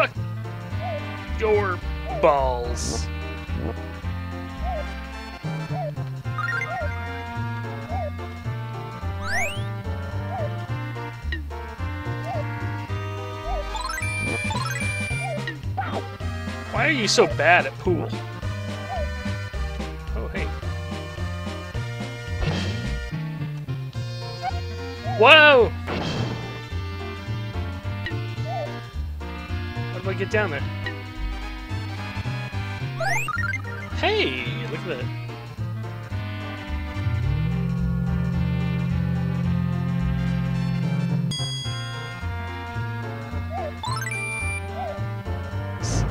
Fuck. Your balls. Why are you so bad at pool? Oh, hey. Whoa! How do I get down there? Hey, look at that.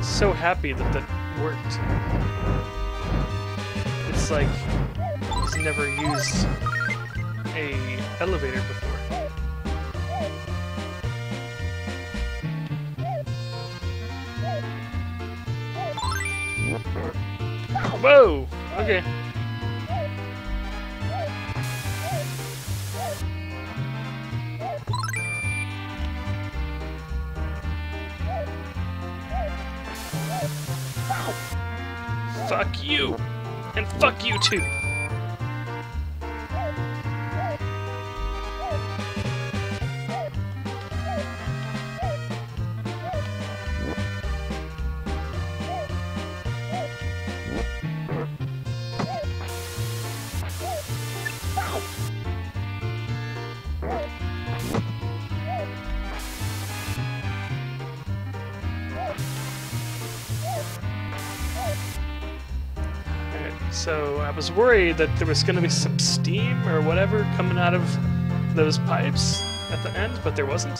So happy that that worked. It's like he's never used a elevator before. Whoa! Okay. Fuck you! And fuck you too! So I was worried that there was gonna be some steam or whatever coming out of those pipes at the end, but there wasn't.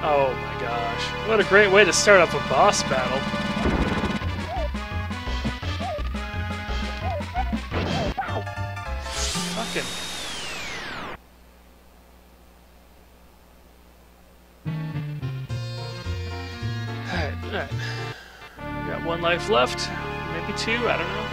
Oh my gosh. What a great way to start off a boss battle. Alright. Got one life left. Maybe two, I don't know.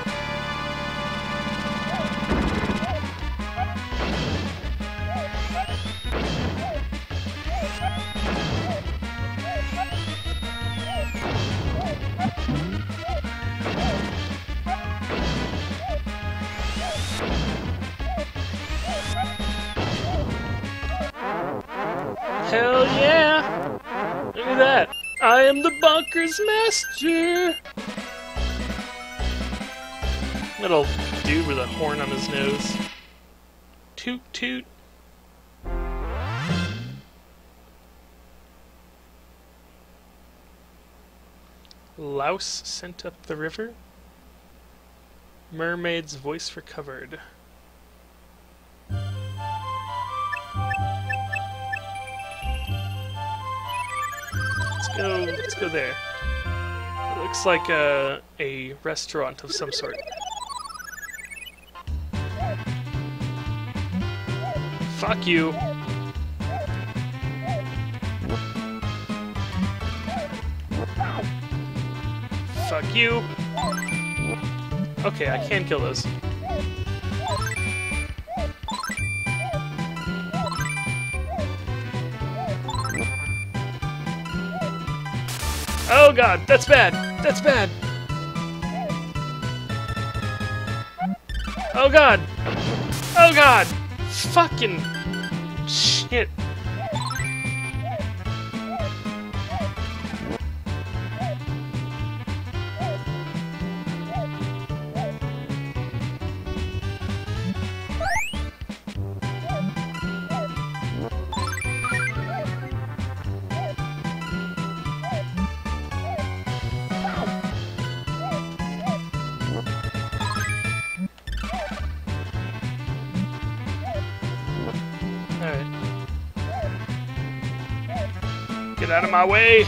Hell yeah! Am the bonkers master! Little dude with a horn on his nose. Toot toot. Louse sent up the river. Mermaid's voice recovered. Go. Let's go there. It looks like a a restaurant of some sort. Fuck you. Fuck you. Okay, I can kill those. Oh god, that's bad. That's bad. Oh god. Oh god. Fucking shit. Get out of my way!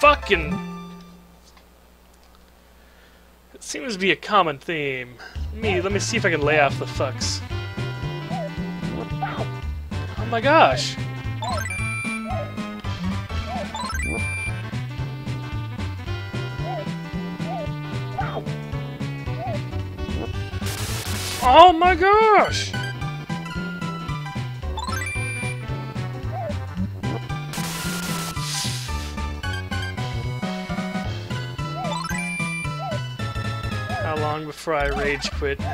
Fucking... It seems to be a common theme. Me, let me see if I can lay off the fucks. Oh my gosh! Oh my gosh! How long before I rage quit? The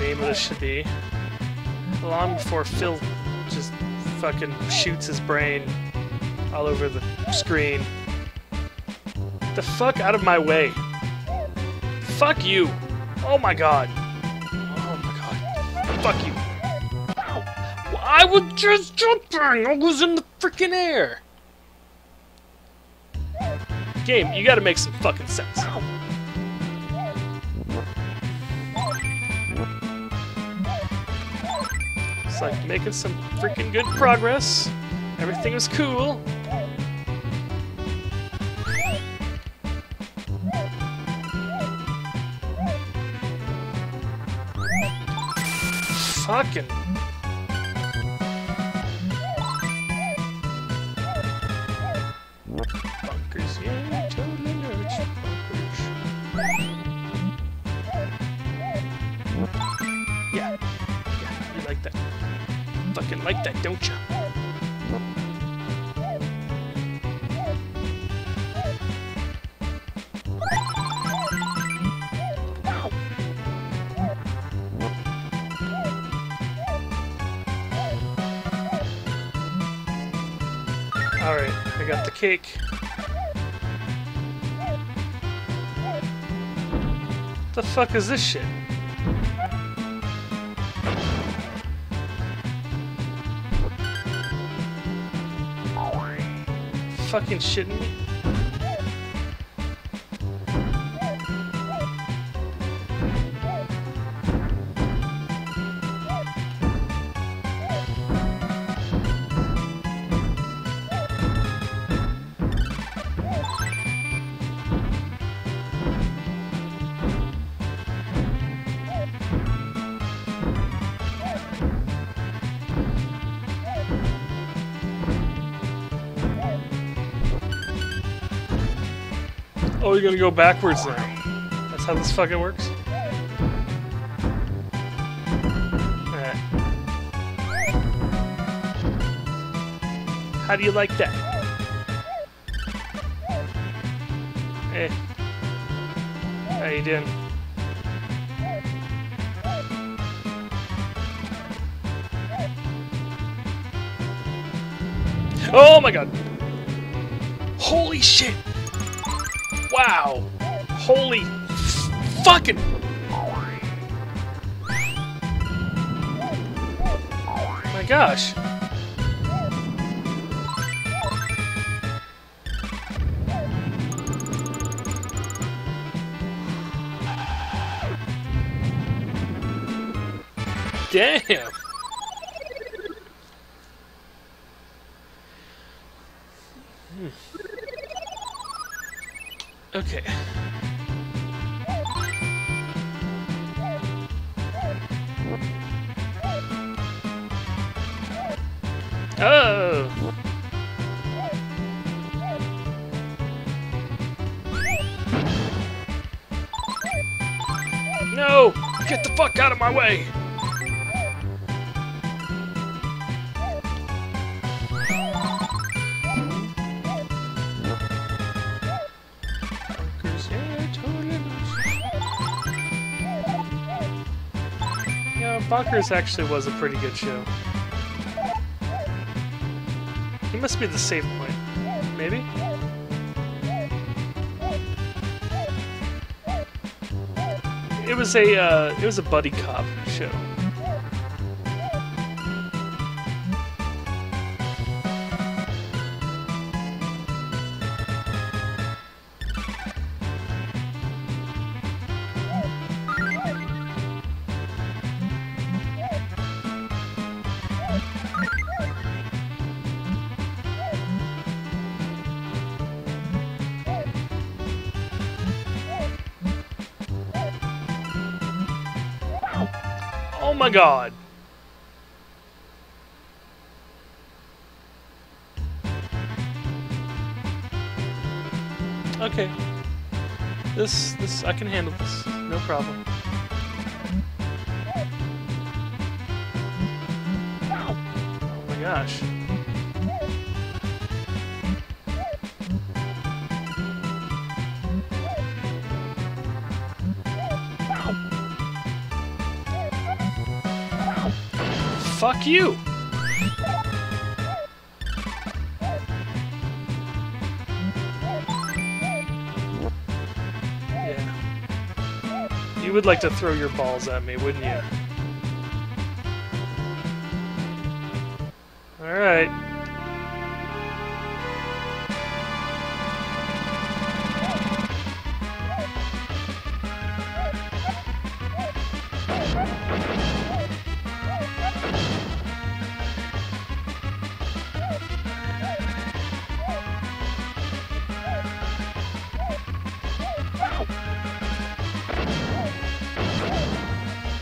name of this should be. Long before Phil just fucking shoots his brain all over the screen. The fuck out of my way. Fuck you. Oh my god. Oh my god. Fuck you. I was just jumping! I was in the freaking air! Game, you gotta make some fucking sense. It's like making some freaking good progress. Everything was cool. Fucking. Bonkers, yeah, totally nerds. Bonkers. Yeah, yeah, you like that. Fucking like that, don't you? Alright, I got the cake. The fuck is this shit? Fucking shitting me? Oh, you're gonna go backwards now. That's how this fucking works? Alright. How do you like that? Hey. How you doing? Oh my god! Holy shit! Wow! Holy fucking! My gosh! Damn! Oh! No! Get the fuck out of my way! Totally actually was a pretty good show. Must be the save point. Maybe? It was a uh, it was a buddy cop show. Oh my god. Okay. This, this, I can handle this. No problem. Oh my gosh. Fuck you! Yeah. You would like to throw your balls at me, wouldn't you? Alright.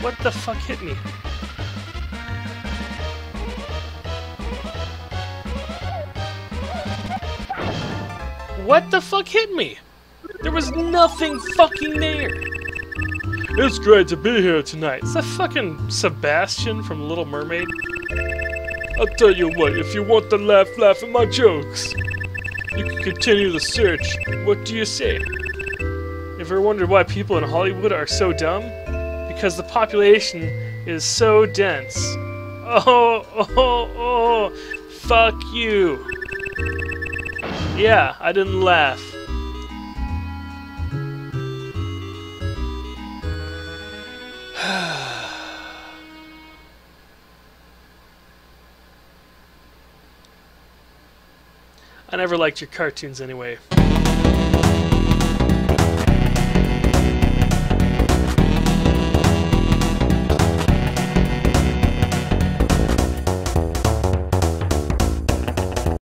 What the fuck hit me? What the fuck hit me? There was nothing fucking there. It's great to be here tonight. It's that fucking Sebastian from Little Mermaid? I'll tell you what, if you want to laugh, laugh at my jokes. You can continue the search. What do you say? Ever wondered why people in Hollywood are so dumb? Because the population is so dense. Oh, oh, oh, fuck you. Yeah, I didn't laugh. I never liked your cartoons anyway.